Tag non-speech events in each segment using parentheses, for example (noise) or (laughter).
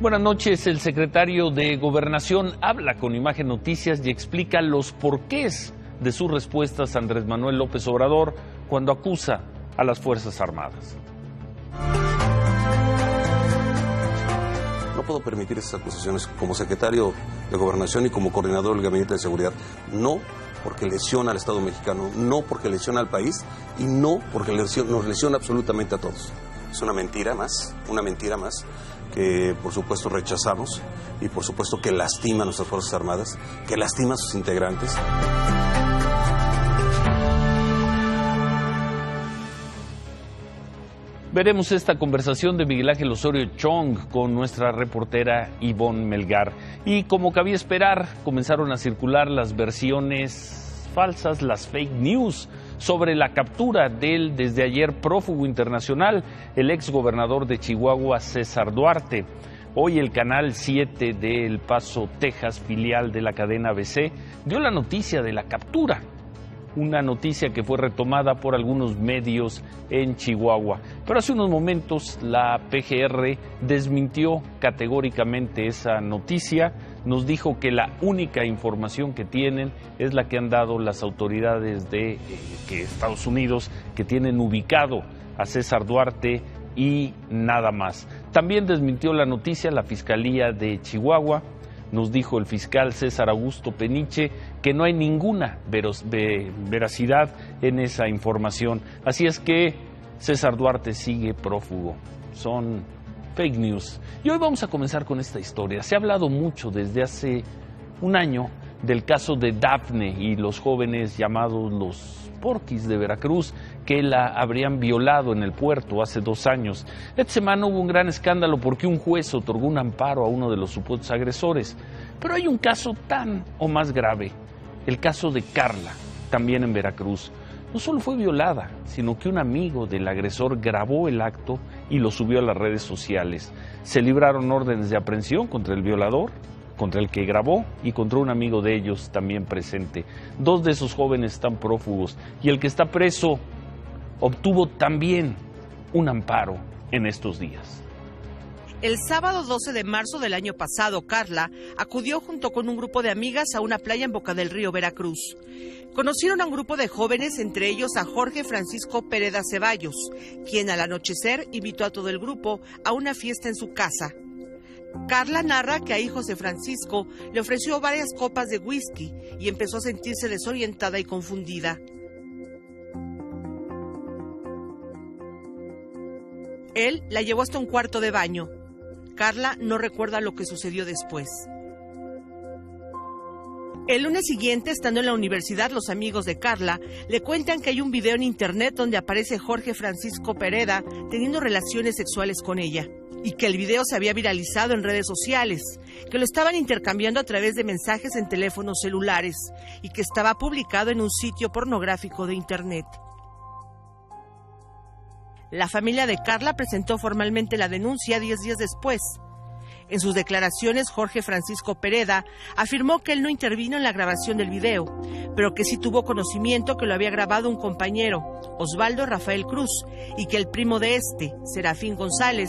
Buenas noches. El secretario de Gobernación habla con Imagen Noticias y explica los porqués de sus respuestas a Andrés Manuel López Obrador cuando acusa a las Fuerzas Armadas. No puedo permitir esas acusaciones como secretario de Gobernación y como coordinador del Gabinete de Seguridad. No porque lesiona al Estado mexicano, no porque lesiona al país y no porque nos lesiona absolutamente a todos. Es una mentira más, una mentira más que por supuesto rechazamos y por supuesto que lastima a nuestras Fuerzas Armadas, que lastima a sus integrantes. Veremos esta conversación de Miguel Ángel Osorio Chong con nuestra reportera Ivonne Melgar. Y como cabía esperar, comenzaron a circular las versiones falsas, las fake news, sobre la captura del desde ayer prófugo internacional, el ex gobernador de Chihuahua, César Duarte. Hoy el canal 7 de El Paso, Texas, filial de la cadena ABC, dio la noticia de la captura una noticia que fue retomada por algunos medios en Chihuahua. Pero hace unos momentos la PGR desmintió categóricamente esa noticia, nos dijo que la única información que tienen es la que han dado las autoridades de eh, Estados Unidos que tienen ubicado a César Duarte y nada más. También desmintió la noticia la Fiscalía de Chihuahua nos dijo el fiscal César Augusto Peniche que no hay ninguna veracidad en esa información. Así es que César Duarte sigue prófugo. Son fake news. Y hoy vamos a comenzar con esta historia. Se ha hablado mucho desde hace un año del caso de Dafne y los jóvenes llamados los Porquis de Veracruz que la habrían violado en el puerto hace dos años. Esta semana hubo un gran escándalo porque un juez otorgó un amparo a uno de los supuestos agresores. Pero hay un caso tan o más grave, el caso de Carla, también en Veracruz. No solo fue violada, sino que un amigo del agresor grabó el acto y lo subió a las redes sociales. Se libraron órdenes de aprehensión contra el violador, contra el que grabó y contra un amigo de ellos también presente. Dos de esos jóvenes están prófugos y el que está preso obtuvo también un amparo en estos días. El sábado 12 de marzo del año pasado, Carla acudió junto con un grupo de amigas a una playa en Boca del Río, Veracruz. Conocieron a un grupo de jóvenes, entre ellos a Jorge Francisco Pereda Ceballos, quien al anochecer invitó a todo el grupo a una fiesta en su casa. Carla narra que a José Francisco le ofreció varias copas de whisky y empezó a sentirse desorientada y confundida. Él la llevó hasta un cuarto de baño. Carla no recuerda lo que sucedió después. El lunes siguiente, estando en la universidad, los amigos de Carla le cuentan que hay un video en internet donde aparece Jorge Francisco Pereda teniendo relaciones sexuales con ella y que el video se había viralizado en redes sociales, que lo estaban intercambiando a través de mensajes en teléfonos celulares y que estaba publicado en un sitio pornográfico de internet. La familia de Carla presentó formalmente la denuncia diez días después. En sus declaraciones, Jorge Francisco Pereda afirmó que él no intervino en la grabación del video, pero que sí tuvo conocimiento que lo había grabado un compañero, Osvaldo Rafael Cruz, y que el primo de este, Serafín González,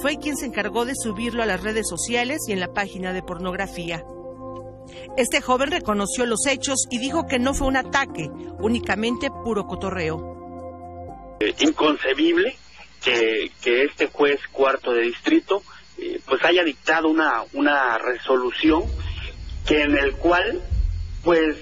fue quien se encargó de subirlo a las redes sociales y en la página de pornografía. Este joven reconoció los hechos y dijo que no fue un ataque, únicamente puro cotorreo. Inconcebible que, este juez cuarto de distrito eh, pues haya dictado una, una resolución que en el cual pues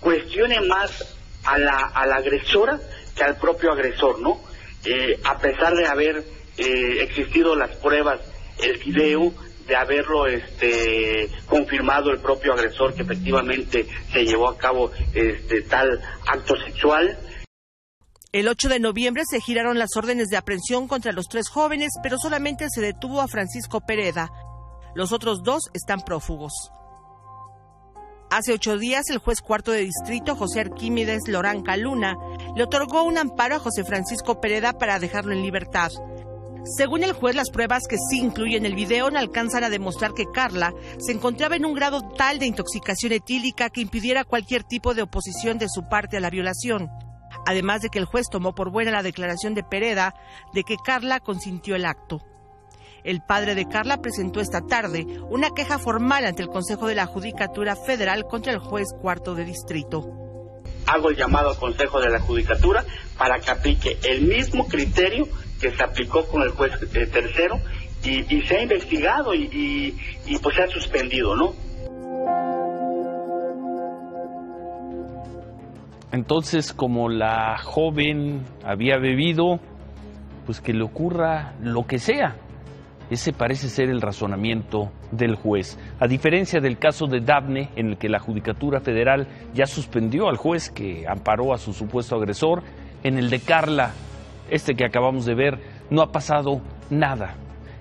cuestione más a la, a la agresora que al propio agresor, ¿no? Eh, a pesar de haber existido las pruebas, el video, de haberlo este confirmado el propio agresor que efectivamente se llevó a cabo este tal acto sexual el 8 de noviembre se giraron las órdenes de aprehensión contra los tres jóvenes, pero solamente se detuvo a Francisco Pereda. Los otros dos están prófugos. Hace ocho días, el juez cuarto de distrito, José Arquímedes Lorán Caluna, le otorgó un amparo a José Francisco Pereda para dejarlo en libertad. Según el juez, las pruebas que sí incluyen el video no alcanzan a demostrar que Carla se encontraba en un grado tal de intoxicación etílica que impidiera cualquier tipo de oposición de su parte a la violación además de que el juez tomó por buena la declaración de Pereda de que Carla consintió el acto. El padre de Carla presentó esta tarde una queja formal ante el Consejo de la Judicatura Federal contra el juez cuarto de distrito. Hago el llamado al Consejo de la Judicatura para que aplique el mismo criterio que se aplicó con el juez eh, tercero y, se ha investigado y, y pues se ha suspendido, ¿no? Entonces, como la joven había bebido, pues que le ocurra lo que sea. Ese parece ser el razonamiento del juez. A diferencia del caso de Daphne, en el que la Judicatura Federal ya suspendió al juez que amparó a su supuesto agresor, en el de Carla, este que acabamos de ver, no ha pasado nada.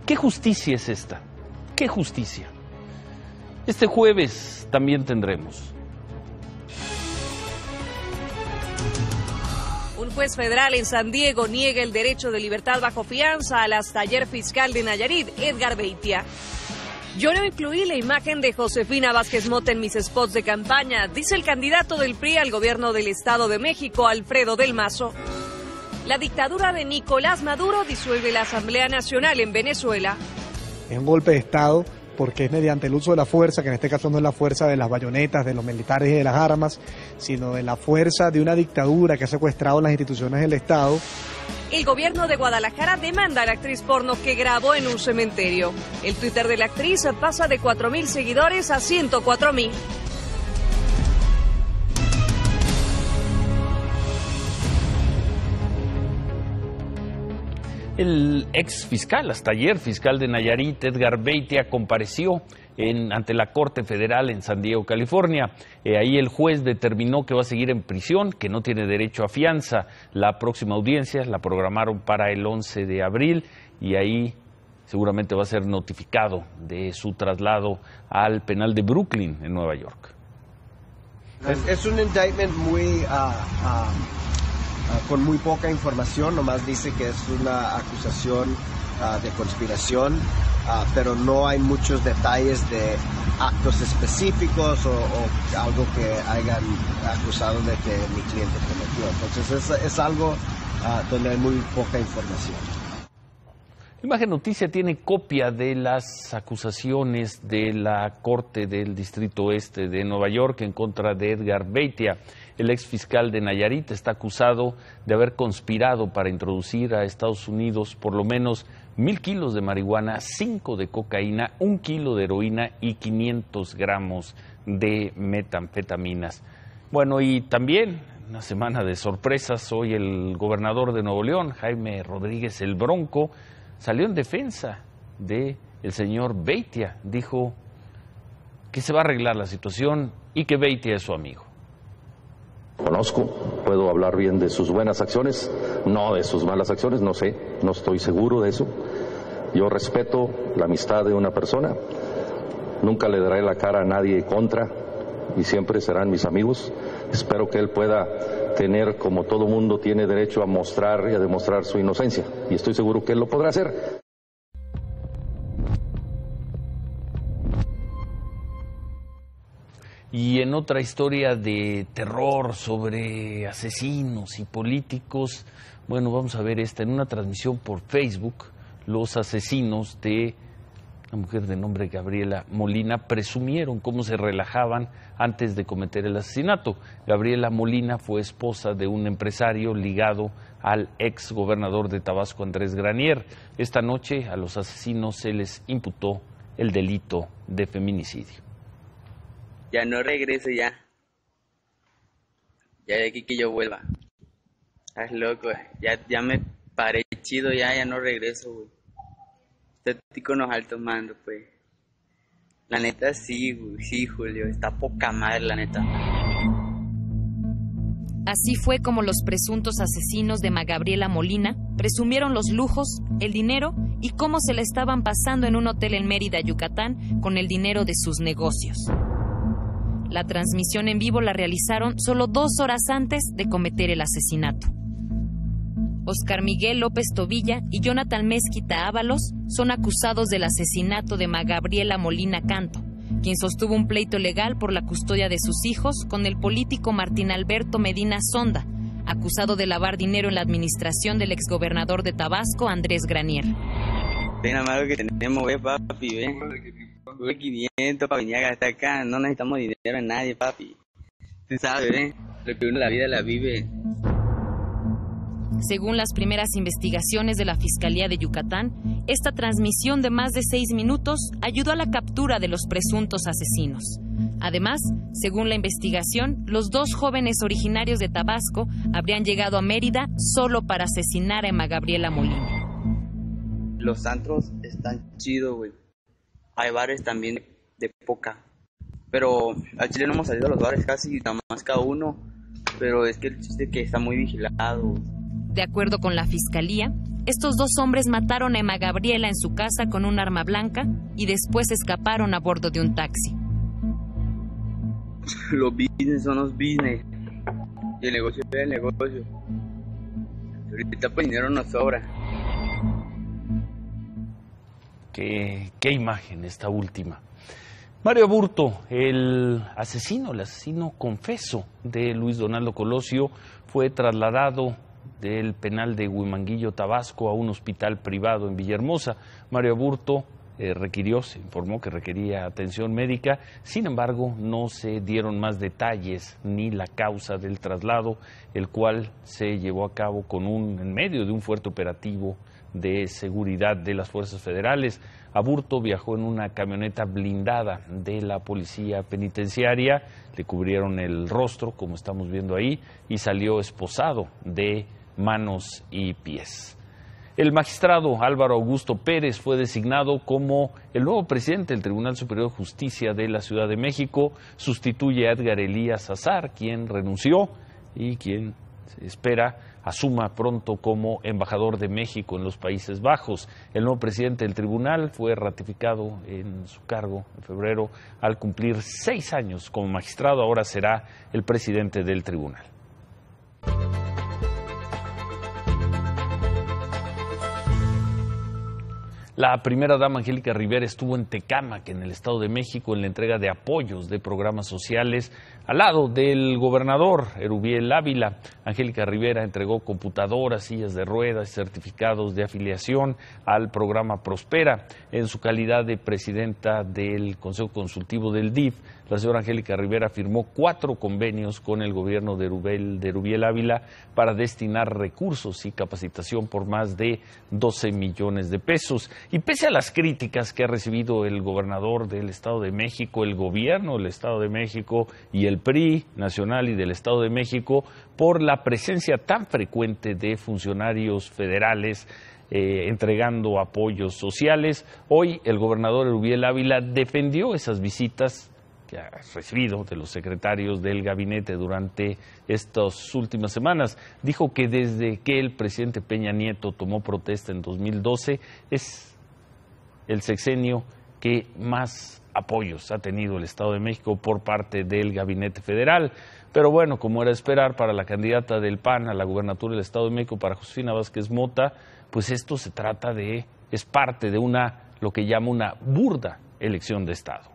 ¿Qué justicia es esta? ¿Qué justicia? Este jueves también tendremos juez federal en San Diego niega el derecho de libertad bajo fianza al hasta taller fiscal de Nayarit, Edgar Beitia. Yo no incluí la imagen de Josefina Vázquez Mota en mis spots de campaña, dice el candidato del PRI al gobierno del Estado de México, Alfredo del Mazo. La dictadura de Nicolás Maduro disuelve la Asamblea Nacional en Venezuela. Es un golpe de Estado porque es mediante el uso de la fuerza, que en este caso no es la fuerza de las bayonetas, de los militares y de las armas, sino de la fuerza de una dictadura que ha secuestrado las instituciones del Estado. El gobierno de Guadalajara demanda a la actriz porno que grabó en un cementerio. El Twitter de la actriz pasa de 4.000 seguidores a 104.000. El ex fiscal, hasta ayer, fiscal de Nayarit, Edgar Beitia, compareció ante la Corte Federal en San Diego, California. Eh, ahí el juez determinó que va a seguir en prisión, que no tiene derecho a fianza. La próxima audiencia la programaron para el 11 de abril y ahí seguramente va a ser notificado de su traslado al penal de Brooklyn, en Nueva York. Es, un indictment muy... Ah, Ah, con muy poca información, nomás dice que es una acusación ah, de conspiración, ah, pero no hay muchos detalles de actos específicos o, algo que hayan acusado de que mi cliente cometió. Entonces es, es algo donde hay muy poca información. Imagen Noticia tiene copia de las acusaciones de la Corte del Distrito Oeste de Nueva York en contra de Edgar Beitia. El ex fiscal de Nayarit está acusado de haber conspirado para introducir a Estados Unidos por lo menos mil kilos de marihuana, cinco de cocaína, un kilo de heroína y 500 gramos de metanfetaminas. Bueno, y también una semana de sorpresas. Hoy el gobernador de Nuevo León, Jaime Rodríguez el Bronco, salió en defensa de el señor Beitia. Dijo que se va a arreglar la situación y que Beitia es su amigo. Conozco, puedo hablar bien de sus buenas acciones, no de sus malas acciones, no sé, no estoy seguro de eso. Yo respeto la amistad de una persona, nunca le daré la cara a nadie contra y siempre serán mis amigos. Espero que él pueda tener, como todo mundo tiene derecho a mostrar y a demostrar su inocencia, y estoy seguro que él lo podrá hacer. Y en otra historia de terror sobre asesinos y políticos, bueno, vamos a ver esta en una transmisión por Facebook, los asesinos de una mujer de nombre Gabriela Molina presumieron cómo se relajaban antes de cometer el asesinato. Gabriela Molina fue esposa de un empresario ligado al ex gobernador de Tabasco, Andrés Granier. Esta noche a los asesinos se les imputó el delito de feminicidio ya no regreso ya. Ya de aquí que yo vuelva. Estás loco, ya, ya me paré chido, ya, ya no regreso, güey. Estoy con los altos mandos, pues. La neta sí, güey, sí, Julio, está poca madre, la neta. Así fue como los presuntos asesinos de Magabriela Molina presumieron los lujos, el dinero y cómo se le estaban pasando en un hotel en Mérida, Yucatán, con el dinero de sus negocios. La transmisión en vivo la realizaron solo dos horas antes de cometer el asesinato. Oscar Miguel López Tobilla y Jonathan Mezquita Ábalos son acusados del asesinato de Magabriela Molina Canto, quien sostuvo un pleito legal por la custodia de sus hijos con el político Martín Alberto Medina Sonda, acusado de lavar dinero en la administración del exgobernador de Tabasco, Andrés Granier. Que tenemos, ve, papi, ve. Ve 500 para venir a gastar acá. No necesitamos dinero en nadie, papi. Tú sabes. Lo que uno la vida la vive. Según las primeras investigaciones de la Fiscalía de Yucatán, esta transmisión de más de seis minutos ayudó a la captura de los presuntos asesinos. Además, según la investigación, los dos jóvenes originarios de Tabasco habrían llegado a Mérida solo para asesinar a Emma Gabriela Molina. Los antros están chidos, güey. Hay bares también de poca. Pero al Chile no hemos salido a los bares casi, nada más cada uno. Pero es que el chiste es que está muy vigilado. De acuerdo con la fiscalía, estos dos hombres mataron a Emma Gabriela en su casa con un arma blanca y después escaparon a bordo de un taxi. (laughs) Los business son los business. Y el negocio es el negocio. Ahorita pues dinero nos sobra. Qué, imagen esta última. Mario Burto, el asesino, el asesino confeso de Luis Donaldo Colosio, fue trasladado del penal de Huimanguillo, Tabasco, a un hospital privado en Villahermosa. Mario Aburto eh, requirió, se informó que requería atención médica, sin embargo, no se dieron más detalles ni la causa del traslado, el cual se llevó a cabo con un, en medio de un fuerte operativo de seguridad de las fuerzas federales. Aburto viajó en una camioneta blindada de la policía penitenciaria, le cubrieron el rostro, como estamos viendo ahí, y salió esposado de manos y pies. El magistrado Álvaro Augusto Pérez fue designado como el nuevo presidente del Tribunal Superior de Justicia de la Ciudad de México. Sustituye a Edgar Elías Azar, quien renunció y quien se espera asuma pronto como embajador de México en los Países Bajos. El nuevo presidente del tribunal fue ratificado en su cargo en febrero al cumplir seis años como magistrado. Ahora será el presidente del tribunal. La primera dama Angélica Rivera estuvo en Tecámac, en el Estado de México, en la entrega de apoyos de programas sociales al lado del gobernador Erubiel Ávila. Angélica Rivera entregó computadoras, sillas de ruedas, certificados de afiliación al programa Prospera. En su calidad de presidenta del Consejo Consultivo del DIF, la señora Angélica Rivera firmó cuatro convenios con el gobierno de Erubiel, Ávila para destinar recursos y capacitación por más de 12 millones de pesos. Y pese a las críticas que ha recibido el gobernador del Estado de México, el gobierno del Estado de México y el PRI nacional y del Estado de México por la presencia tan frecuente de funcionarios federales eh, entregando apoyos sociales. Hoy el gobernador Erubiel Ávila defendió esas visitas que ha recibido de los secretarios del gabinete durante estas últimas semanas. Dijo que desde que el presidente Peña Nieto tomó protesta en 2012 es el sexenio que más apoyos ha tenido el Estado de México por parte del Gabinete Federal. Pero bueno, como era esperar para la candidata del PAN a la gubernatura del Estado de México, para Josefina Vázquez Mota, pues esto se trata de, es parte de una, lo que llama una burda elección de Estado.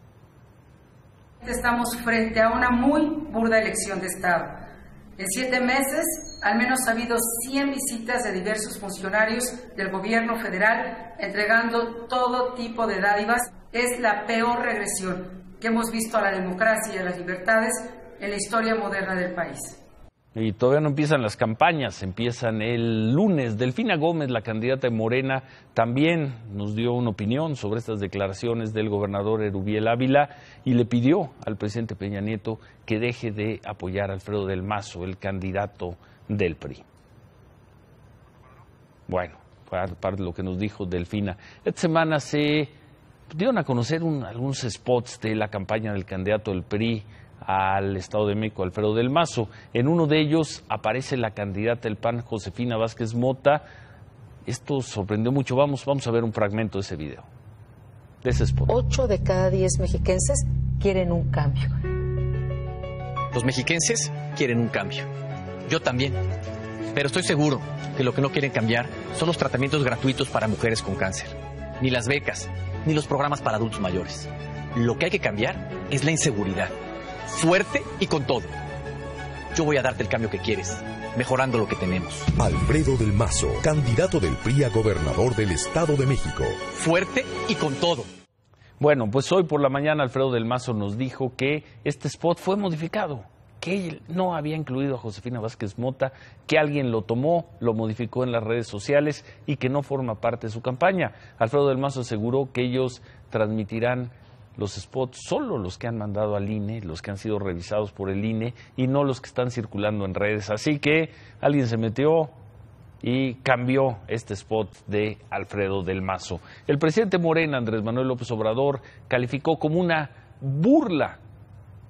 Estamos frente a una muy burda elección de Estado. En siete meses, al menos ha habido 100 visitas de diversos funcionarios del gobierno federal entregando todo tipo de dádivas. Es la peor regresión que hemos visto a la democracia y a las libertades en la historia moderna del país. Y todavía no empiezan las campañas, empiezan el lunes. Delfina Gómez, la candidata de Morena, también nos dio una opinión sobre estas declaraciones del gobernador Erubiel Ávila y le pidió al presidente Peña Nieto que deje de apoyar a Alfredo del Mazo, el candidato del PRI. Bueno, parte de lo que nos dijo Delfina. Esta semana se dieron a conocer algunos spots de la campaña del candidato del PRI al Estado de México, Alfredo del Mazo. En uno de ellos aparece la candidata del PAN, Josefina Vázquez Mota. Esto sorprendió mucho. Vamos, vamos a ver un fragmento de ese video. De ese spot. Ocho de cada diez mexiquenses quieren un cambio. Los mexiquenses quieren un cambio. Yo también. Pero estoy seguro que lo que no quieren cambiar son los tratamientos gratuitos para mujeres con cáncer, ni las becas, ni los programas para adultos mayores. Lo que hay que cambiar es la inseguridad fuerte y con todo. Yo voy a darte el cambio que quieres. mejorando lo que tenemos. Alfredo del Mazo, candidato del PRI a gobernador del Estado de México. Fuerte y con todo. Bueno, pues hoy por la mañana Alfredo del Mazo nos dijo que este spot fue modificado, que no había incluido a Josefina Vázquez Mota, que alguien lo tomó, lo modificó en las redes sociales y que no forma parte de su campaña. Alfredo del Mazo aseguró que ellos transmitirán los spots solo los que han mandado al INE, los que han sido revisados por el INE y no los que están circulando en redes. Así que alguien se metió y cambió este spot de Alfredo del Mazo. El presidente Morena, Andrés Manuel López Obrador, calificó como una burla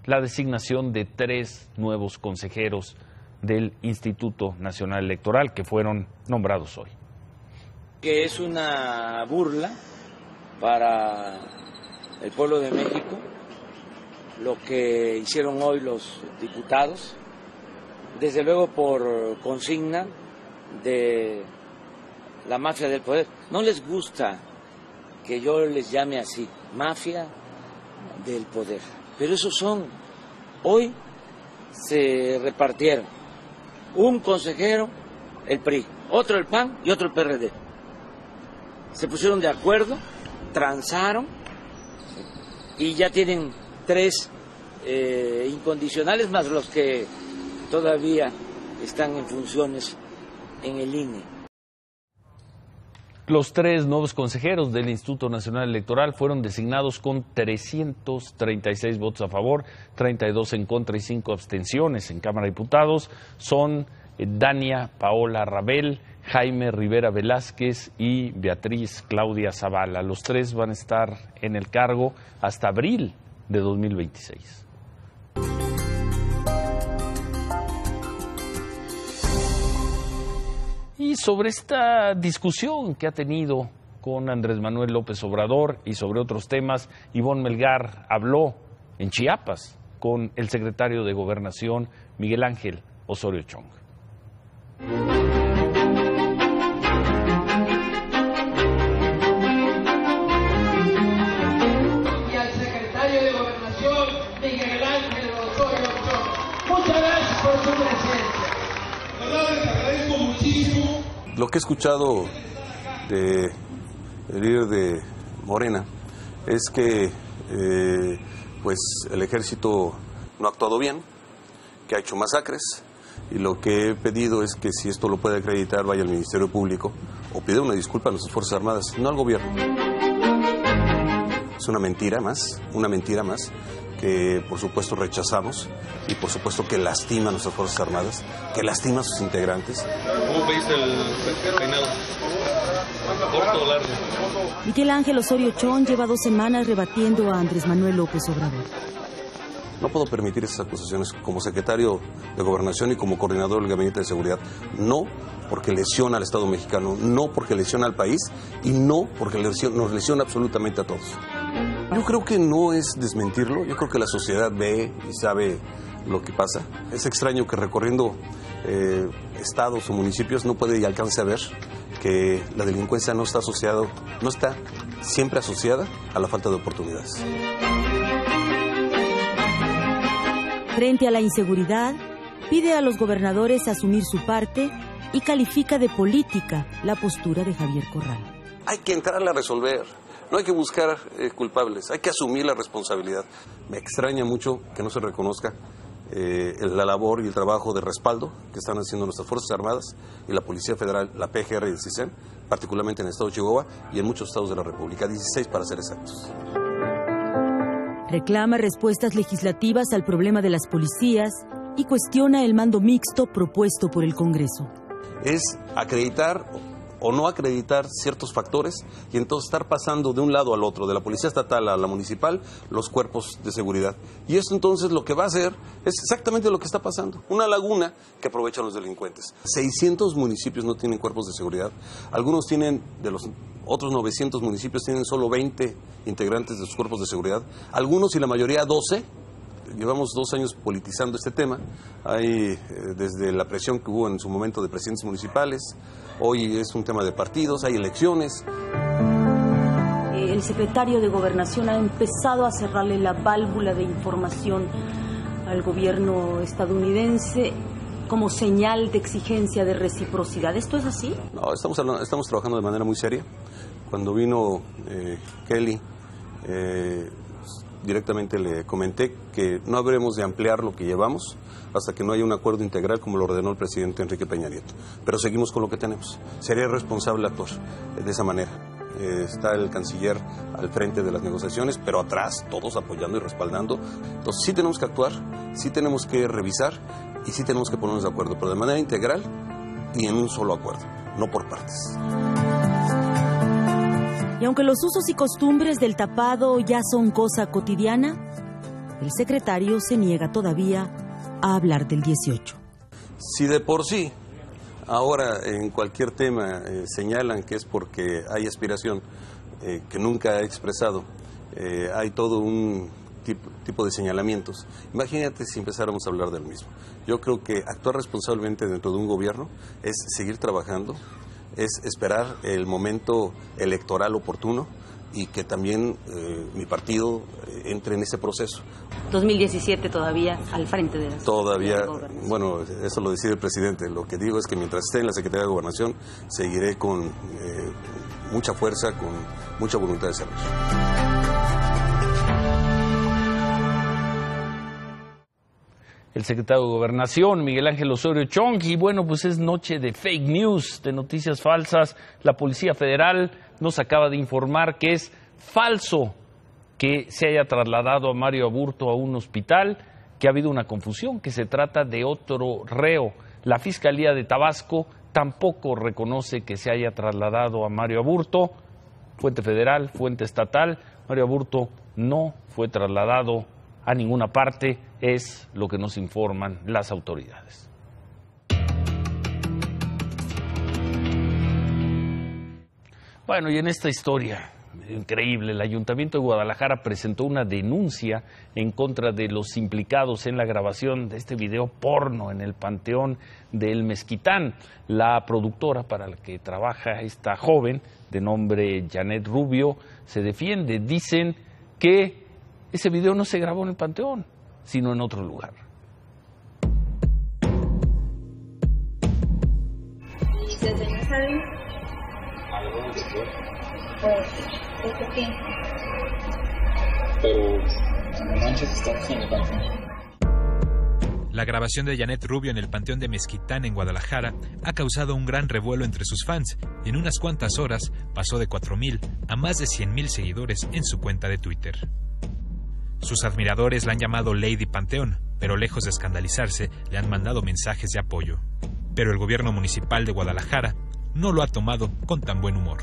la designación de tres nuevos consejeros del Instituto Nacional Electoral que fueron nombrados hoy. Que es una burla para el pueblo de México lo que hicieron hoy los diputados, desde luego por consigna de la mafia del poder. No les gusta que yo les llame así, mafia del poder. Pero esos son, hoy se repartieron un consejero, el PRI, otro el PAN y otro el PRD. Se pusieron de acuerdo, transaron y ya tienen tres eh, incondicionales más los que todavía están en funciones en el INE. Los tres nuevos consejeros del Instituto Nacional Electoral fueron designados con 336 votos a favor, 32 en contra y 5 abstenciones en Cámara de Diputados. Son eh, Dania Paola Rabel, Jaime Rivera Velázquez y Beatriz Claudia Zavala. Los tres van a estar en el cargo hasta abril de 2026. Sobre esta discusión que ha tenido con Andrés Manuel López Obrador y sobre otros temas, Ivonne Melgar habló en Chiapas con el secretario de Gobernación, Miguel Ángel Osorio Chong. Lo que he escuchado de el líder de Morena es que eh, pues el ejército no ha actuado bien, que ha hecho masacres y lo que he pedido es que si esto lo puede acreditar vaya al Ministerio Público o pida una disculpa a nuestras Fuerzas Armadas, no al gobierno. Es una mentira más, una mentira más que por supuesto rechazamos y por supuesto que lastima a nuestras Fuerzas Armadas, que lastima a sus integrantes. ¿Cómo veis el peinado? ¿Corto o largo? Miguel Ángel Osorio Chong lleva dos semanas rebatiendo a Andrés Manuel López Obrador. No puedo permitir esas acusaciones como secretario de Gobernación y como coordinador del Gabinete de Seguridad. No porque lesiona al Estado mexicano, no porque lesiona al país y no porque lesiona- nos lesiona absolutamente a todos. Yo creo que no es desmentirlo, yo creo que la sociedad ve y sabe lo que pasa. Es extraño que recorriendo eh, estados o municipios no puede y alcance a ver que la delincuencia no está asociado, no está siempre asociada a la falta de oportunidades. Frente a la inseguridad, pide a los gobernadores asumir su parte y califica de política la postura de Javier Corral. Hay que entrarle a resolver. No hay que buscar eh, culpables, hay que asumir la responsabilidad. Me extraña mucho que no se reconozca eh, la labor y el trabajo de respaldo que están haciendo nuestras Fuerzas Armadas y la Policía Federal, la PGR y el CISEN, particularmente en el estado de Chihuahua y en muchos estados de la República, 16 para ser exactos. Reclama respuestas legislativas al problema de las policías y cuestiona el mando mixto propuesto por el Congreso. Es acreditar o no acreditar ciertos factores y entonces estar pasando de un lado al otro, de la policía estatal a la municipal, los cuerpos de seguridad. Y eso entonces lo que va a hacer es exactamente lo que está pasando, una laguna que aprovechan los delincuentes. 600 municipios no tienen cuerpos de seguridad, algunos tienen, de los otros 900 municipios tienen solo 20 integrantes de sus cuerpos de seguridad, algunos y la mayoría 12 llevamos dos años politizando este tema. Hay eh, desde la presión que hubo en su momento de presidentes municipales, hoy es un tema de partidos, hay elecciones. El secretario de Gobernación ha empezado a cerrarle la válvula de información al gobierno estadounidense como señal de exigencia de reciprocidad. ¿Esto es así? No, estamos, estamos trabajando de manera muy seria. Cuando vino eh, Kelly, eh, directamente le comenté que no habremos de ampliar lo que llevamos hasta que no haya un acuerdo integral como lo ordenó el presidente Enrique Peña Nieto. Pero seguimos con lo que tenemos. Sería responsable actuar de esa manera. Eh, está el canciller al frente de las negociaciones, pero atrás todos apoyando y respaldando. Entonces sí tenemos que actuar, sí tenemos que revisar y sí tenemos que ponernos de acuerdo, pero de manera integral y en un solo acuerdo, no por partes. Y aunque los usos y costumbres del tapado ya son cosa cotidiana, el secretario se niega todavía a hablar del 18. Si de por sí ahora en cualquier tema eh, señalan que es porque hay aspiración eh, que nunca ha expresado, eh, hay todo un tipo, tipo, de señalamientos. Imagínate si empezáramos a hablar del mismo. Yo creo que actuar responsablemente dentro de un gobierno es seguir trabajando, es esperar el momento electoral oportuno y que también eh, mi partido eh, entre en ese proceso. 2017 todavía al frente de la Todavía, bueno, eso lo decide el presidente. Lo que digo es que mientras esté en la Secretaría de Gobernación, seguiré con eh, mucha fuerza, con mucha voluntad de servir. El secretario de Gobernación, Miguel Ángel Osorio Chong. Y bueno, pues es noche de fake news, de noticias falsas. La Policía Federal nos acaba de informar que es falso que se haya trasladado a Mario Aburto a un hospital, que ha habido una confusión, que se trata de otro reo. La Fiscalía de Tabasco tampoco reconoce que se haya trasladado a Mario Aburto. Fuente federal, fuente estatal, Mario Aburto no fue trasladado a ninguna parte, es lo que nos informan las autoridades. Bueno, y en esta historia increíble, el Ayuntamiento de Guadalajara presentó una denuncia en contra de los implicados en la grabación de este video porno en el Panteón del Mezquitán. La productora para la que trabaja esta joven, de nombre Janet Rubio, se defiende. Dicen que ese video no se grabó en el Panteón, sino en otro lugar. Algo de Pues, ¿eso qué? Pero, no manches, estamos en el Panteón. La grabación de Janet Rubio en el Panteón de Mezquitán en Guadalajara ha causado un gran revuelo entre sus fans y en unas cuantas horas pasó de 4.000 a más de 100.000 seguidores en su cuenta de Twitter. Sus admiradores la han llamado Lady Panteón, pero lejos de escandalizarse, le han mandado mensajes de apoyo. Pero el gobierno municipal de Guadalajara no lo ha tomado con tan buen humor.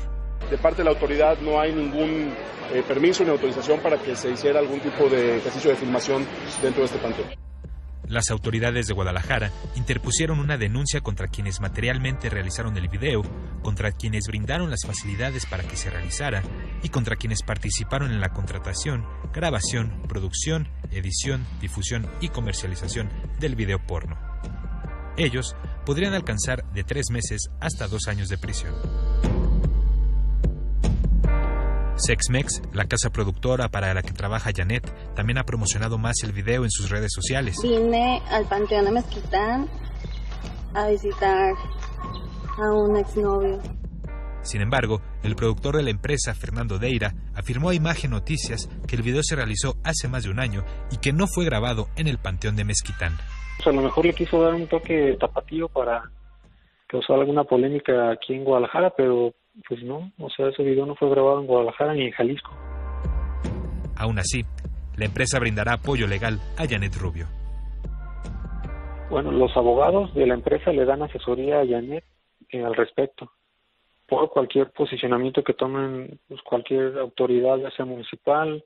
De parte de la autoridad no hay ningún eh, permiso ni autorización para que se hiciera algún tipo de ejercicio de filmación dentro de este panteón. Las autoridades de Guadalajara interpusieron una denuncia contra quienes materialmente realizaron el video, contra quienes brindaron las facilidades para que se realizara y contra quienes participaron en la contratación, grabación, producción, edición, difusión y comercialización del video porno. Ellos podrían alcanzar de tres meses hasta dos años de prisión. Sexmex, la casa productora para la que trabaja Janet, también ha promocionado más el video en sus redes sociales. Vine al Panteón de Mezquitán a visitar a un exnovio. Sin embargo, el productor de la empresa, Fernando Deira, afirmó a Imagen Noticias que el video se realizó hace más de un año y que no fue grabado en el Panteón de Mezquitán. a lo mejor le quiso dar un toque tapatío para causar alguna polémica aquí en Guadalajara, pero pues no, o sea, ese video no fue grabado en Guadalajara ni en Jalisco. Aún así, la empresa brindará apoyo legal a Janet Rubio. Bueno, los abogados de la empresa le dan asesoría a Janet eh, al respecto por cualquier posicionamiento que tomen pues, cualquier autoridad, ya sea municipal,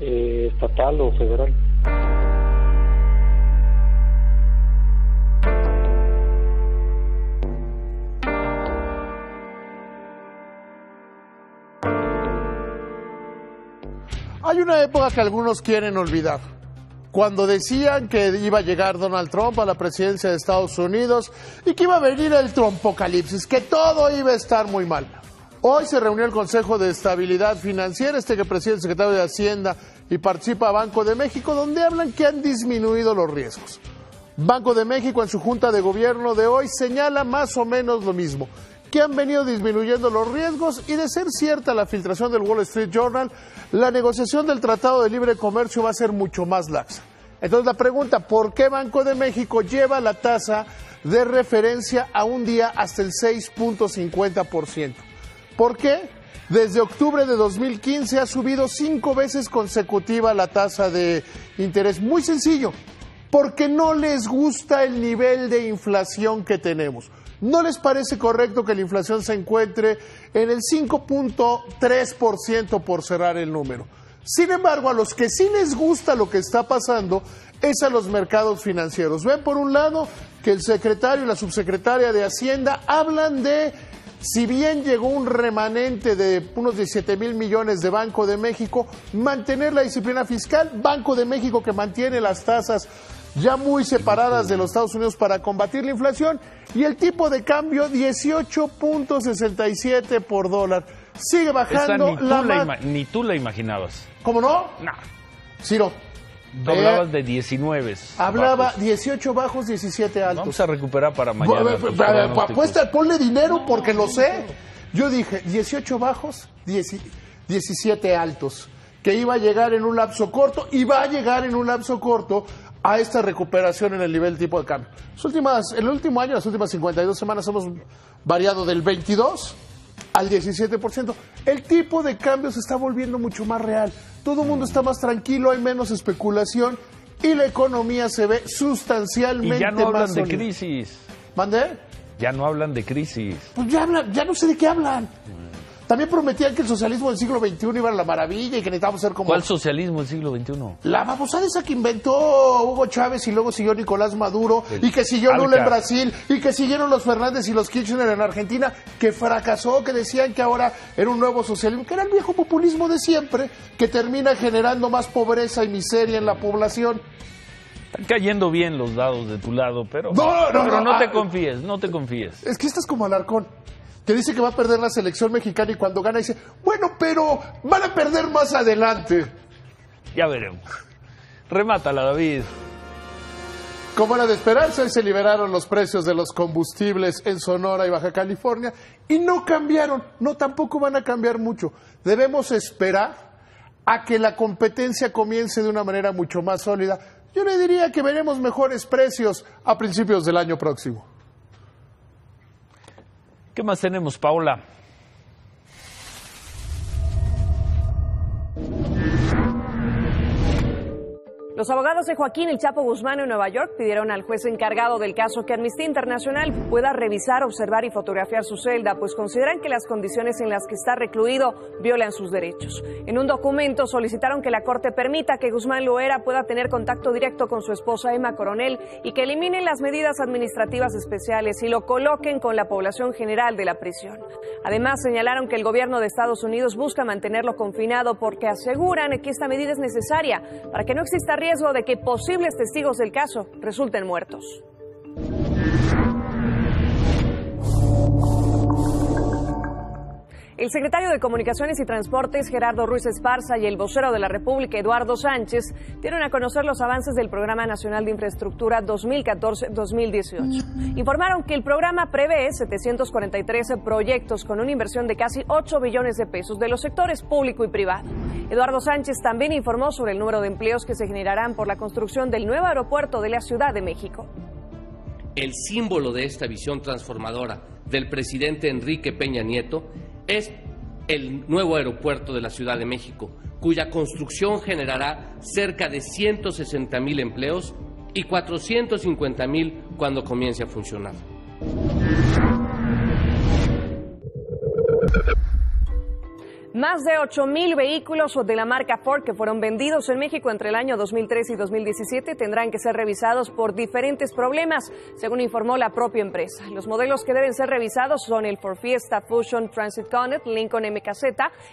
eh, estatal o federal. Hay una época que algunos quieren olvidar. Cuando decían que iba a llegar Donald Trump a la presidencia de Estados Unidos y que iba a venir el Trumpocalipsis, que todo iba a estar muy mal. Hoy se reunió el Consejo de Estabilidad Financiera, este que preside el secretario de Hacienda y participa Banco de México, donde hablan que han disminuido los riesgos. Banco de México en su junta de gobierno de hoy señala más o menos lo mismo, que han venido disminuyendo los riesgos y de ser cierta la filtración del Wall Street Journal, la negociación del Tratado de Libre Comercio va a ser mucho más laxa. Entonces la pregunta, ¿por qué Banco de México lleva la tasa de referencia a un día hasta el 6.50%? ¿Por qué? Desde octubre de 2015 ha subido cinco veces consecutiva la tasa de interés. Muy sencillo, porque no les gusta el nivel de inflación que tenemos. ¿No les parece correcto que la inflación se encuentre en el 5.3% por cerrar el número? Sin embargo, a los que sí les gusta lo que está pasando es a los mercados financieros. Ven por un lado que el secretario y la subsecretaria de Hacienda hablan de si bien llegó un remanente de unos 17 mil millones de Banco de México, mantener la disciplina fiscal, Banco de México que mantiene las tasas ya muy separadas de los Estados Unidos para combatir la inflación y el tipo de cambio 18.67 por dólar. Sigue bajando ni, tú la, ni tú la imaginabas. ¿Cómo no? No. Ciro. Tú hablabas de 19. Hablaba bajos. 18 bajos, 17 altos. Vamos a recuperar para mañana. Bu- tus bu- bu- pronósticos. Apuesta, ponle dinero porque lo sé. Yo dije 18 bajos, 10 17 altos. Que iba a llegar en un lapso corto y va a llegar en un lapso corto a esta recuperación en el nivel tipo de cambio. Las últimas, el último año, las últimas 52 semanas hemos variado del 22 al 17%. El tipo de cambio se está volviendo mucho más real. Todo el mundo está más tranquilo, hay menos especulación y la economía se ve Y sustancialmente ya no hablan más de crisis. ¿Mandé? Ya no hablan de crisis. Pues ya, hablan, ya no sé de qué hablan. También prometían que el socialismo del siglo XXI iba a la maravilla y que necesitábamos ser como... ¿Cuál socialismo del siglo XXI? La babosada esa que inventó Hugo Chávez y luego siguió Nicolás Maduro El y que siguió Lula en. Brasil y que siguieron los Fernández y los Kirchner en Argentina, que fracasó, que decían que ahora era un nuevo socialismo, que era el viejo populismo de siempre, que termina generando más pobreza y miseria en la población. Están cayendo bien los dados de tu lado, pero No, no, pero no, no te ah, confíes, no te confíes. Es que estás como Alarcón, que dice que va a perder la selección mexicana y cuando gana dice, bueno, pero van a perder más adelante. Ya veremos. Remátala, David. Como era de esperarse, hoy se liberaron los precios de los combustibles en Sonora y Baja California y no cambiaron, no tampoco van a cambiar mucho. Debemos esperar a que la competencia comience de una manera mucho más sólida. Yo le diría que veremos mejores precios a principios del año próximo. ¿Qué más tenemos, Paula? Los abogados de Joaquín El Chapo Guzmán en Nueva York pidieron al juez encargado del caso que Amnistía Internacional pueda revisar, observar y fotografiar su celda, pues consideran que las condiciones en las que está recluido violan sus derechos. En un documento solicitaron que la Corte permita que Guzmán Loera pueda tener contacto directo con su esposa Emma Coronel y que eliminen las medidas administrativas especiales y lo coloquen con la población general de la prisión. Además, señalaron que el gobierno de Estados Unidos busca mantenerlo confinado porque aseguran que esta medida es necesaria para que no exista riesgo de que posibles testigos del caso resulten muertos. El secretario de Comunicaciones y Transportes, Gerardo Ruiz Esparza, y el vocero de la República, Eduardo Sánchez, dieron a conocer los avances del Programa Nacional de Infraestructura 2014-2018. Informaron que el programa prevé 743 proyectos con una inversión de casi 8 billones de pesos de los sectores público y privado. Eduardo Sánchez también informó sobre el número de empleos que se generarán por la construcción del nuevo aeropuerto de la Ciudad de México. El símbolo de esta visión transformadora del presidente Enrique Peña Nieto es el nuevo aeropuerto de la Ciudad de México, cuya construcción generará cerca de 160 mil empleos y 450 mil cuando comience a funcionar. Más de 8.000 vehículos de la marca Ford que fueron vendidos en México entre el año 2003 y 2017 tendrán que ser revisados por diferentes problemas, según informó la propia empresa. Los modelos que deben ser revisados son el Ford Fiesta, Fusion, Transit Connect, Lincoln MKZ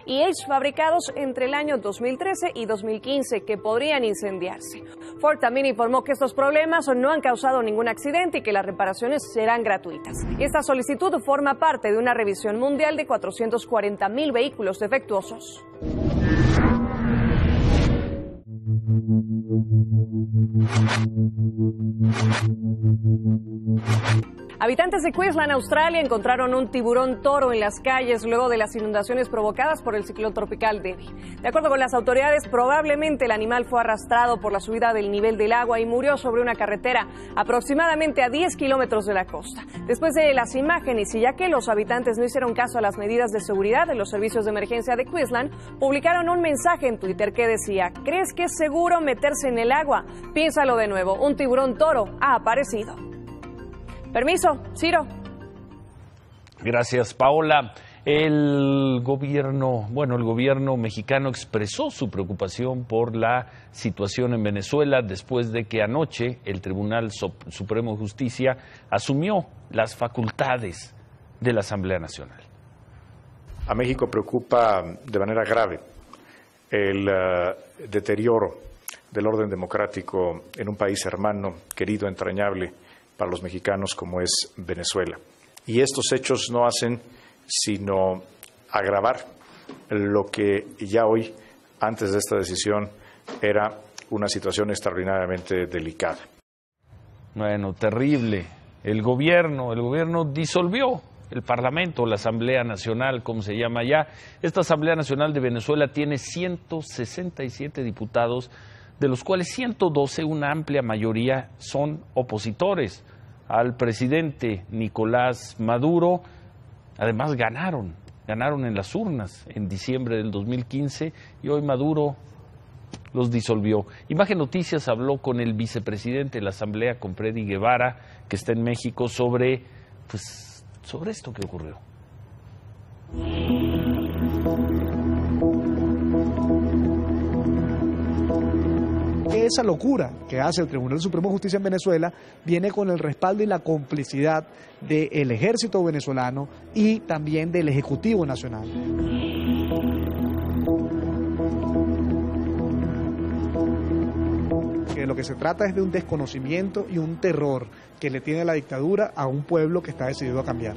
y Edge fabricados entre el año 2013 y 2015 que podrían incendiarse. Ford también informó que estos problemas no han causado ningún accidente y que las reparaciones serán gratuitas. Esta solicitud forma parte de una revisión mundial de 440.000 vehículos defectuosos. Habitantes de Queensland, Australia, encontraron un tiburón toro en las calles luego de las inundaciones provocadas por el ciclón tropical Debbie. De acuerdo con las autoridades, probablemente el animal fue arrastrado por la subida del nivel del agua y murió sobre una carretera aproximadamente a 10 kilómetros de la costa. Después de las imágenes y ya que los habitantes no hicieron caso a las medidas de seguridad de los servicios de emergencia de Queensland, publicaron un mensaje en Twitter que decía: ¿Crees que es seguro meterse en el agua? Piénsalo de nuevo. Un tiburón toro ha aparecido. Permiso, Ciro. Gracias, Paola. El gobierno, bueno, el gobierno mexicano expresó su preocupación por la situación en Venezuela después de que anoche el Tribunal Supremo de Justicia asumió las facultades de la Asamblea Nacional. A México preocupa de manera grave el uh, deterioro del orden democrático en un país hermano, querido, entrañable para los mexicanos como es Venezuela. Y estos hechos no hacen sino agravar lo que ya hoy, antes de esta decisión, era una situación extraordinariamente delicada. Bueno, terrible. El gobierno, el gobierno disolvió el Parlamento, la Asamblea Nacional, como se llama ya. Esta Asamblea Nacional de Venezuela tiene 167 diputados de los cuales 112, una amplia mayoría, son opositores al presidente Nicolás Maduro. Además ganaron, ganaron en las urnas en diciembre del 2015 y hoy Maduro los disolvió. Imagen Noticias habló con el vicepresidente de la Asamblea, con Freddy Guevara, que está en México, sobre, pues, sobre esto que ocurrió. Esa locura que hace el Tribunal Supremo de Justicia en Venezuela viene con el respaldo y la complicidad del ejército venezolano y también del Ejecutivo Nacional. Lo que se trata es de un desconocimiento y un terror que le tiene la dictadura a un pueblo que está decidido a cambiar.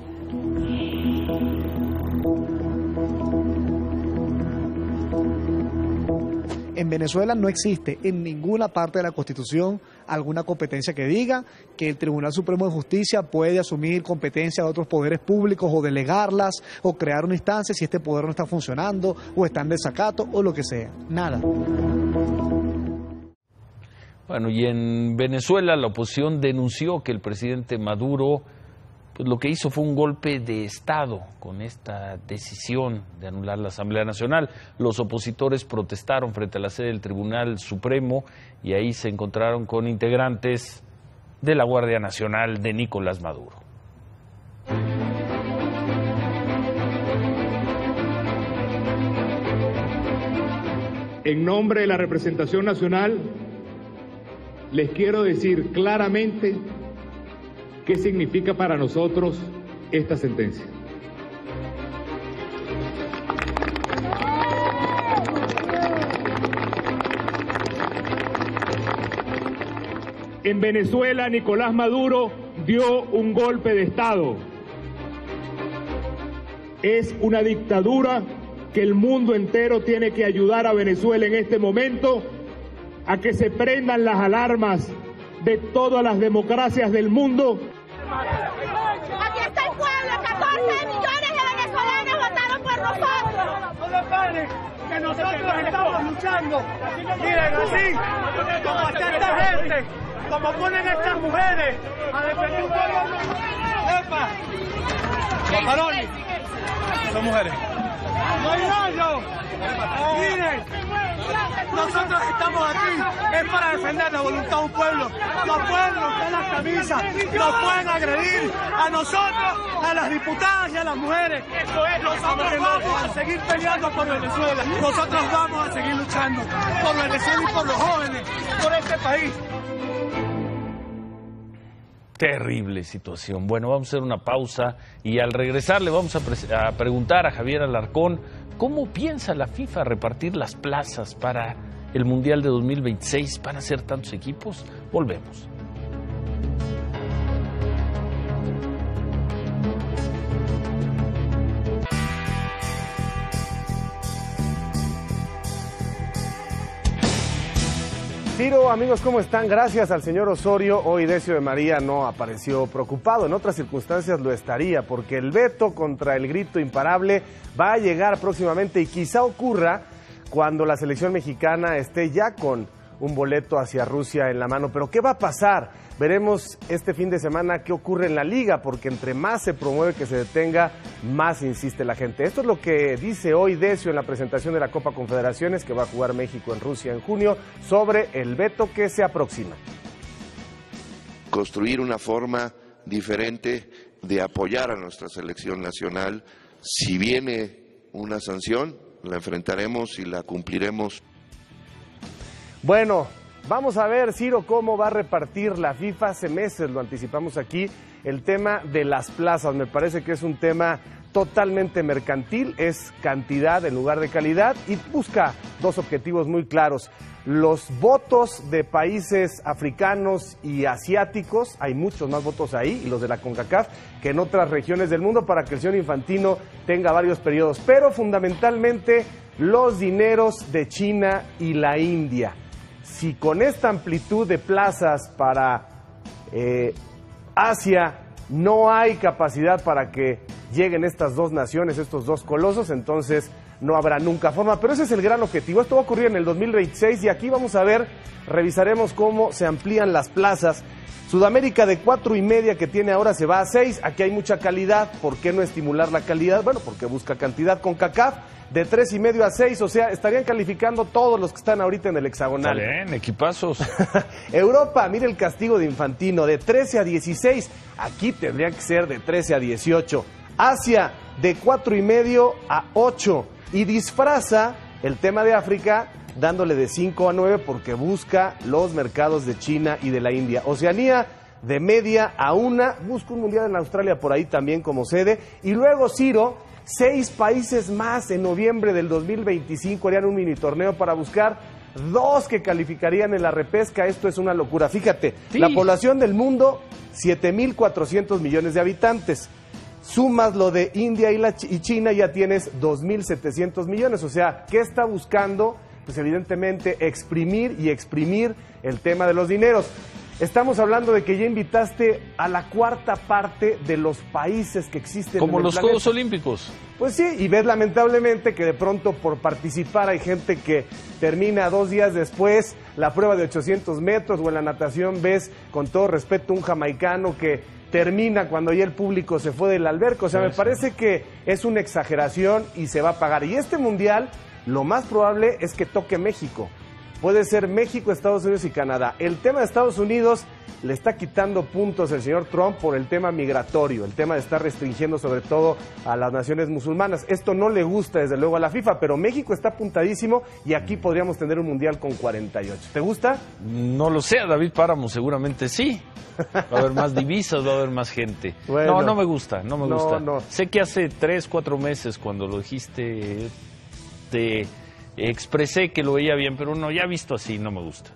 En Venezuela no existe en ninguna parte de la Constitución alguna competencia que diga que el Tribunal Supremo de Justicia puede asumir competencias de otros poderes públicos o delegarlas o crear una instancia si este poder no está funcionando o está en desacato o lo que sea. Nada. Bueno, y en Venezuela la oposición denunció que el presidente Maduro pues lo que hizo fue un golpe de Estado con esta decisión de anular la Asamblea Nacional. Los opositores protestaron frente a la sede del Tribunal Supremo y ahí se encontraron con integrantes de la Guardia Nacional de Nicolás Maduro. En nombre de la representación nacional, les quiero decir claramente ¿Qué significa para nosotros esta sentencia? En Venezuela, Nicolás Maduro dio un golpe de Estado. Es una dictadura que el mundo entero tiene que ayudar a Venezuela en este momento a que se prendan las alarmas de todas las democracias del mundo Aquí está el pueblo, 14 millones de venezolanos votaron por nosotros. No le paren, que nosotros estamos luchando. Miren, así, como está esta gente, como ponen estas mujeres a defender un pueblo. ¡Epa! Varones, son mujeres. Miren, nosotros estamos aquí es para defender la voluntad de un pueblo. No pueden romper las camisas, no pueden agredir a nosotros, a las diputadas y a las mujeres. Nosotros vamos a seguir peleando por Venezuela. Nosotros vamos a seguir luchando por Venezuela y por los jóvenes, por este país. Terrible situación. Bueno, vamos a hacer una pausa y al regresar le vamos a, preguntar a Javier Alarcón cómo piensa la FIFA repartir las plazas para el Mundial de 2026. ¿Van a ser tantos equipos? Volvemos. Ciro, amigos, ¿cómo están? Gracias al señor Osorio, hoy Decio de María no apareció preocupado. En otras circunstancias lo estaría, porque el veto contra el grito imparable va a llegar próximamente y quizá ocurra cuando la selección mexicana esté ya con un boleto hacia Rusia en la mano. Pero ¿qué va a pasar? Veremos este fin de semana qué ocurre en la liga, porque entre más se promueve que se detenga, más insiste la gente. Esto es lo que dice hoy Decio en la presentación de la Copa Confederaciones que va a jugar México en Rusia en junio sobre el veto que se aproxima. Construir una forma diferente de apoyar a nuestra selección nacional. Si viene una sanción, la enfrentaremos y la cumpliremos. Bueno, vamos a ver, Ciro, cómo va a repartir la FIFA. Hace meses lo anticipamos aquí, el tema de las plazas. Me parece que es un tema totalmente mercantil, es cantidad en lugar de calidad y busca dos objetivos muy claros. Los votos de países africanos y asiáticos, hay muchos más votos ahí, y los de la CONCACAF, que en otras regiones del mundo para que el señor Infantino tenga varios periodos, pero fundamentalmente los dineros de China y la India si con esta amplitud de plazas para eh, Asia no hay capacidad para que lleguen estas dos naciones, estos dos colosos, entonces no habrá nunca forma. Pero ese es el gran objetivo. Esto va a ocurrir en el 2026 y aquí vamos a ver, revisaremos cómo se amplían las plazas. Sudamérica de cuatro y media que tiene ahora se va a seis. Aquí hay mucha calidad. ¿Por qué no estimular la calidad? Bueno, porque busca cantidad con CACAF de tres y medio a seis, o sea, estarían calificando todos los que están ahorita en el hexagonal. Bien, equipazos. (laughs) Europa, mire el castigo de Infantino, de 13 a 16, aquí tendría que ser de 13 a 18. Asia, de cuatro y medio a 8, y disfraza el tema de África dándole de 5 a 9 porque busca los mercados de China y de la India. Oceanía, de media a una, busca un mundial en Australia por ahí también como sede, y luego Ciro Seis países más en noviembre del 2025 harían un mini torneo para buscar dos que calificarían en la repesca. Esto es una locura. Fíjate, la población del mundo, 7.400 millones de habitantes. Sumas lo de India y, la y China, ya tienes 2.700 millones. O sea, ¿qué está buscando? Pues evidentemente exprimir y exprimir el tema de los dineros. Estamos hablando de que ya invitaste a la cuarta parte de los países que existen. Como en el los planeta. Juegos Olímpicos. Pues sí, y ves lamentablemente que de pronto por participar hay gente que termina dos días después la prueba de 800 metros o en la natación ves, con todo respeto, un jamaicano que termina cuando ya el público se fue del alberco. O sea, me parece que es una exageración y se va a pagar. Y este mundial, lo más probable es que toque México. Puede ser México, Estados Unidos y Canadá. El tema de Estados Unidos le está quitando puntos el señor Trump por el tema migratorio, el tema de estar restringiendo sobre todo a las naciones musulmanas. Esto no le gusta desde luego a la FIFA, pero México está apuntadísimo y aquí podríamos tener un mundial con 48. ¿Te gusta? No lo sé, David Páramo seguramente sí. Va a haber más divisas, va a haber más gente. Bueno. no, no me gusta, no me No, gusta. no. Sé que hace tres, cuatro meses cuando lo dijiste te expresé que lo veía bien, pero no, ya visto así, no me gusta.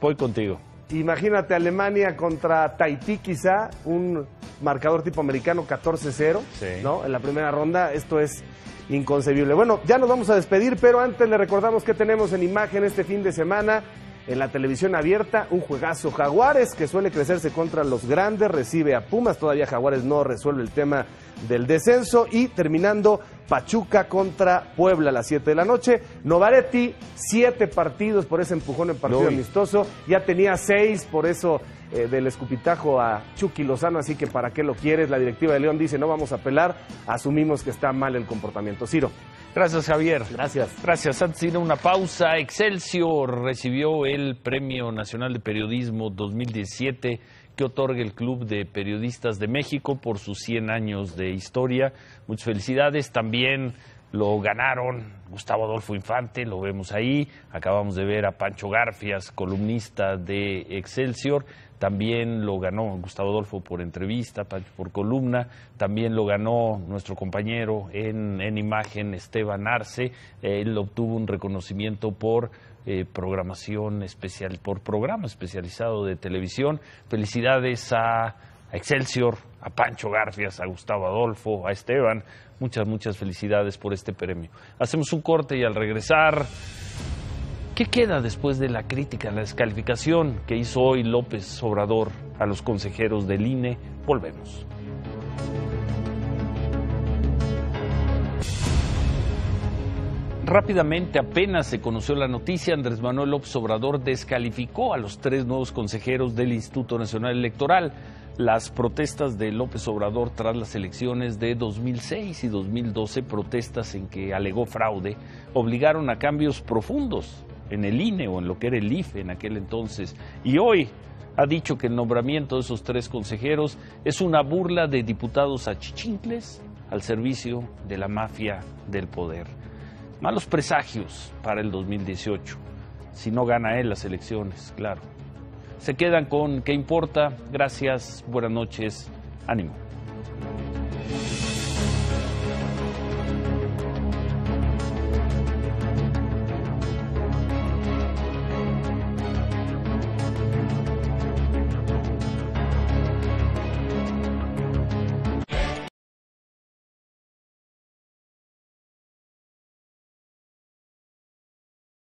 Voy contigo. Imagínate Alemania contra Tahití quizá, un marcador tipo americano 14-0, Sí. ¿no? En la primera ronda, esto es inconcebible. Bueno, ya nos vamos a despedir, pero antes le recordamos que tenemos en imagen este fin de semana en la televisión abierta un juegazo. Jaguares que suele crecerse contra los grandes, recibe a Pumas, todavía Jaguares no resuelve el tema del descenso. Y terminando Pachuca contra Puebla a las 7 de la noche. Novaretti, siete partidos por ese empujón en partido amistoso, ya tenía seis por eso eh, del escupitajo a Chucky Lozano, así que para qué lo quieres, la directiva de León dice no vamos a apelar, asumimos que está mal el comportamiento. Ciro. Gracias, Javier. Gracias. Gracias. Antes de ir a una pausa, Excelsior recibió el Premio Nacional de Periodismo 2017 que otorga el Club de Periodistas de México por sus 100 años de historia. Muchas felicidades. También lo ganaron Gustavo Adolfo Infante, lo vemos ahí. Acabamos de ver a Pancho Garfias, columnista de Excelsior. También lo ganó Gustavo Adolfo por entrevista, por columna. También lo ganó nuestro compañero en, en imagen, Esteban Arce. Él obtuvo un reconocimiento por eh, programación especial, por programa especializado de televisión. Felicidades a Excelsior, a Pancho Garfias, a Gustavo Adolfo, a Esteban. Muchas, muchas felicidades por este premio. Hacemos un corte y al regresar ¿Qué queda después de la crítica, la descalificación que hizo hoy López Obrador a los consejeros del INE? Volvemos. Rápidamente, apenas se conoció la noticia, Andrés Manuel López Obrador descalificó a los tres nuevos consejeros del Instituto Nacional Electoral. Las protestas de López Obrador tras las elecciones de 2006 y 2012, protestas en que alegó fraude, obligaron a cambios profundos en el INE o en lo que era el IFE en aquel entonces. Y hoy ha dicho que el nombramiento de esos tres consejeros es una burla de diputados achichincles al servicio de la mafia del poder. Malos presagios para el 2018, si no gana él las elecciones, claro. Se quedan con ¿Qué importa? Gracias, buenas noches, ánimo.